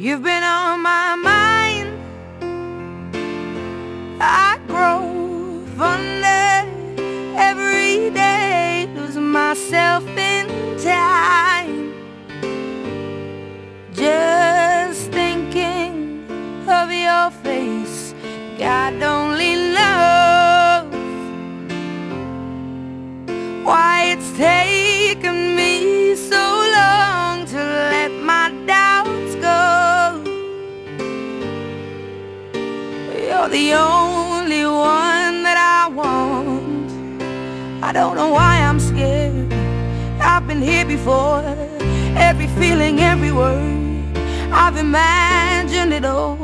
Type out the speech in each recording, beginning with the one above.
You've been on my mind. I grow fonder every day. Losing myself in time. Just thinking of your face. God only knows Why it's taken me You're the only one that I want. I don't know why I'm scared. I've been here before. Every feeling, every word I've imagined it all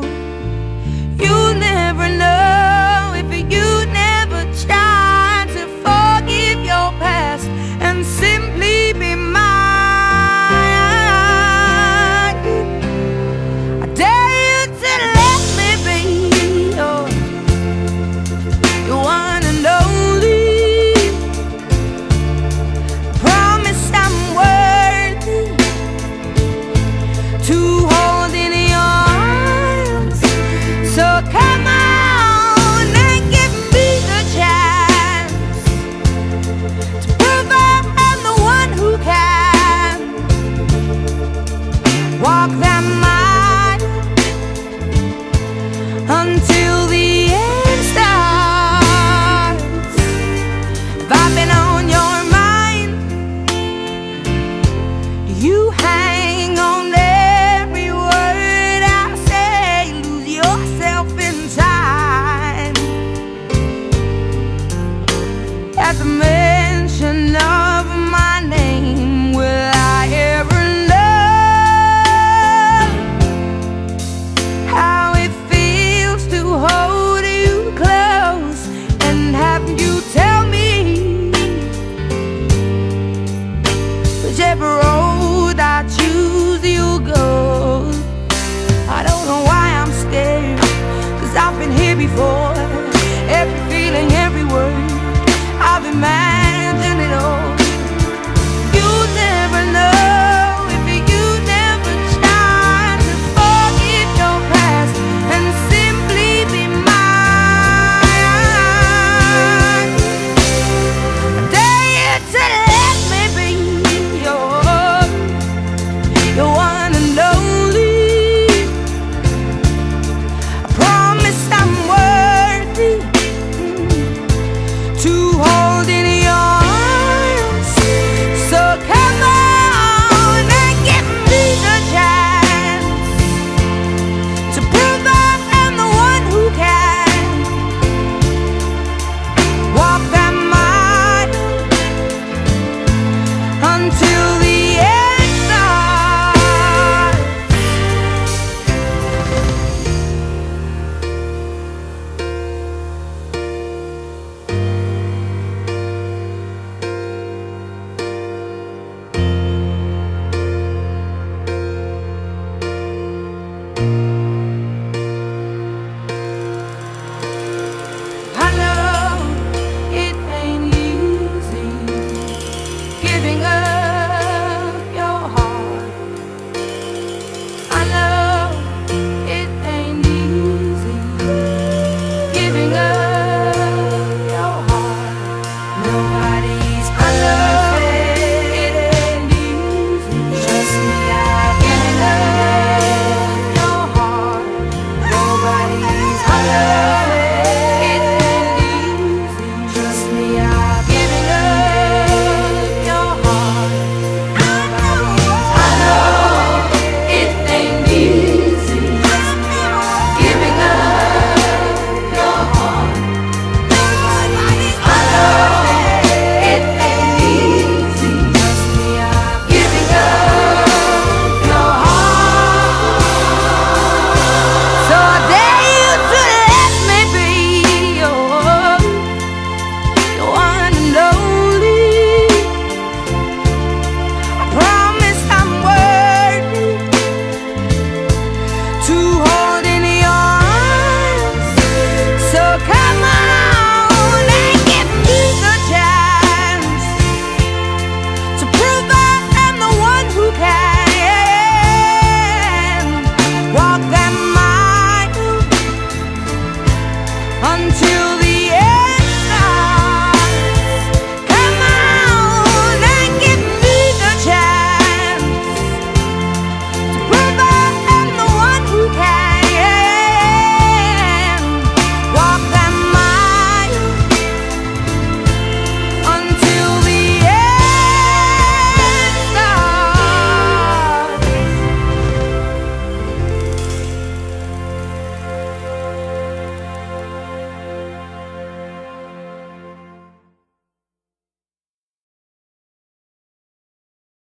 you hang on every word I say, lose yourself in time. At the